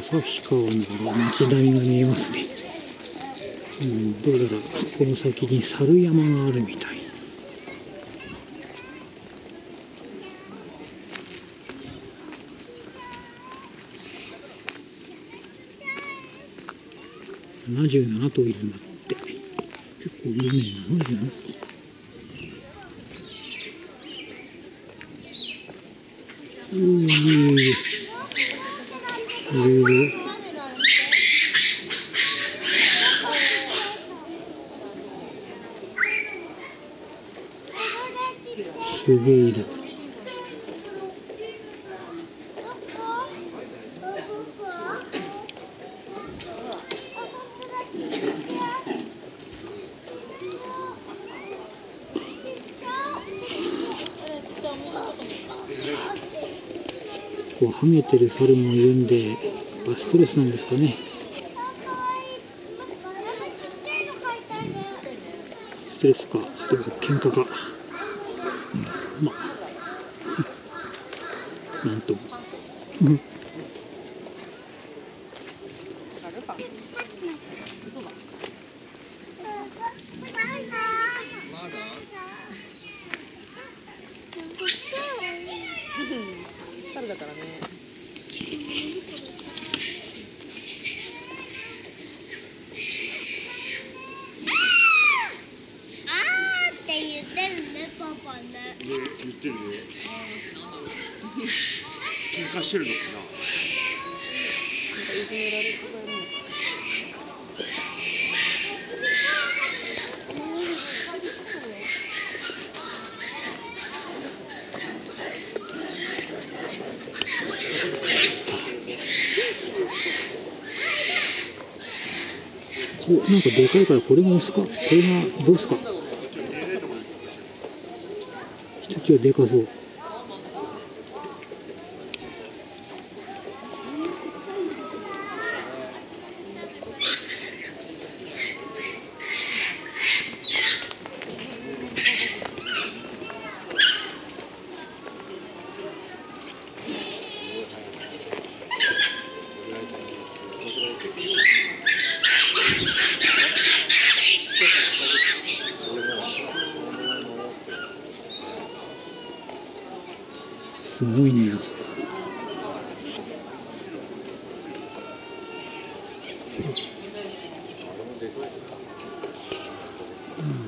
旭川の街並みが見えますね、うん、どうやらこの先に猿山があるみたい。77頭いるんだって。結構有名な77頭うんいろいろすげえいる。こうハゲてる猿もいるんでストレスなんですかね。ストレスか。でも喧嘩か、うん、まあ。なんとも、うん猿だからね。あーって言ってるね、パパね。ね、言ってるね。喧嘩してるのかな。なんかいじめられてたね。おなんかでかいからこれもオスかこれがボスか。ひときわでかそう。с Williams. Mm.